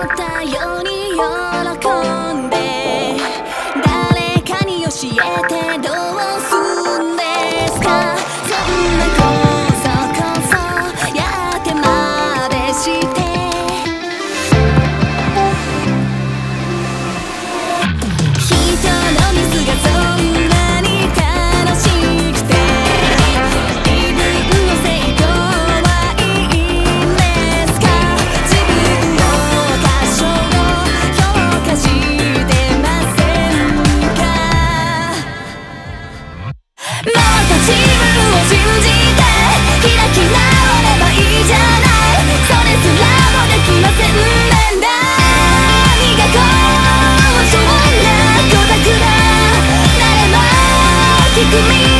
ったようによ me.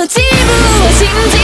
と自分を信じ